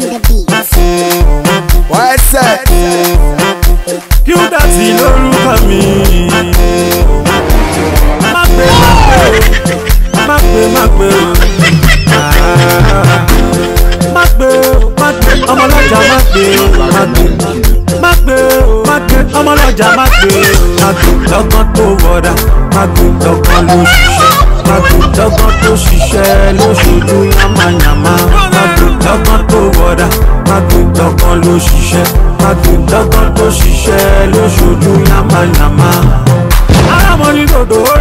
on the beat. What's up? Qdot lórúkọ mi. Má pè má pè o, má pè má pè o. Má pè o, má pè ọmọlọ́jà má pè I'm má pè. Má pè o, má pè ọmọlọ́jà má pè o. Má pè lọ́gán tó wọ̀dà, má pè lọ́gán ló ṣiṣẹ́. Má pè wọ́dà mágùntàn kan ló ṣiṣẹ́ mágùntàn kan tó ṣiṣẹ́ ló ṣojú yàmàyàmà. alámọ̀ ní dòdò